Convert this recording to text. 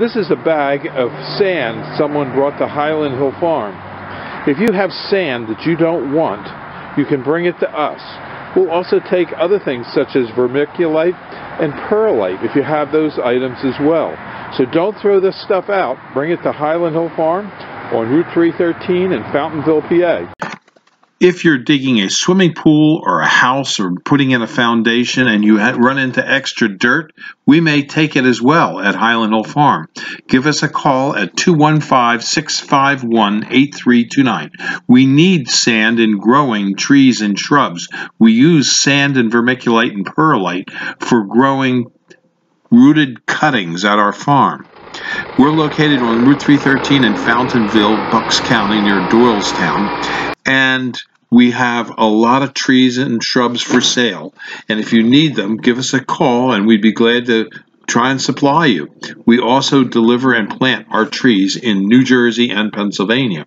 this is a bag of sand someone brought to Highland Hill Farm. If you have sand that you don't want, you can bring it to us. We'll also take other things such as vermiculite and perlite if you have those items as well. So don't throw this stuff out. Bring it to Highland Hill Farm on Route 313 in Fountainville, PA. If you're digging a swimming pool or a house or putting in a foundation and you run into extra dirt, we may take it as well at Highland Hill Farm. Give us a call at 215 651 8329. We need sand in growing trees and shrubs. We use sand and vermiculite and perlite for growing rooted cuttings at our farm. We're located on Route 313 in Fountainville, Bucks County, near Doylestown. And we have a lot of trees and shrubs for sale. And if you need them, give us a call and we'd be glad to try and supply you. We also deliver and plant our trees in New Jersey and Pennsylvania.